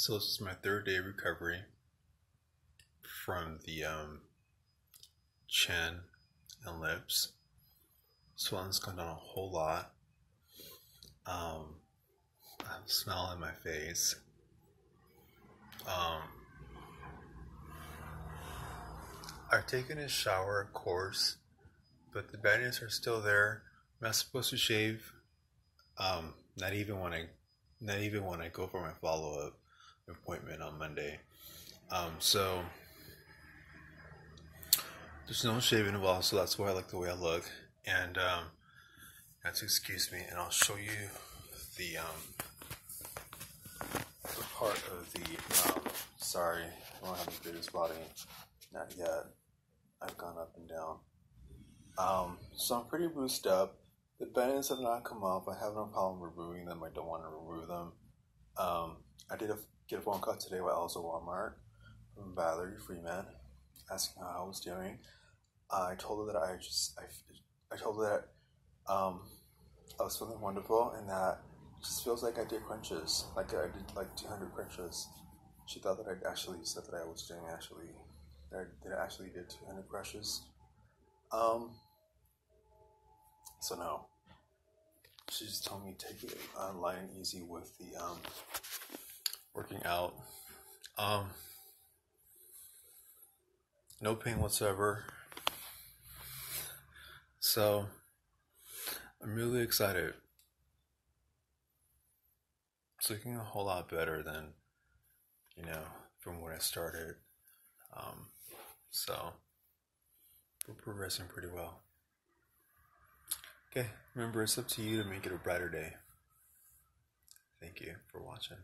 So this is my third day of recovery from the um, chin and lips. Swelling's gone down a whole lot. Um, I have a smile in my face. Um, I've taken a shower, of course, but the badness are still there. I'm not supposed to shave. Um, not even when I, not even when I go for my follow up appointment on Monday. Um, so there's no shaving involved, so that's why I like the way I look. And um, to excuse me, and I'll show you the um, the part of the. Um, sorry, I don't have the greatest body, not yet. I've gone up and down. Um, so I'm pretty boosted up. The bands have not come up. I have no problem removing them. I don't want to remove them. Um, I did a get a phone call today was at Walmart from Valerie Freeman asking how I was doing. I told her that I just I, I told her that um, I was feeling wonderful and that just feels like I did crunches, like I did like 200 crunches. She thought that I actually said that I was doing actually that I, that I actually did 200 crunches. Um. So no. She just told me take it uh, light and easy with the um working out. Um, no pain whatsoever. So I'm really excited. It's looking a whole lot better than, you know, from when I started. Um, so we're progressing pretty well. Okay, remember it's up to you to make it a brighter day. Thank you for watching.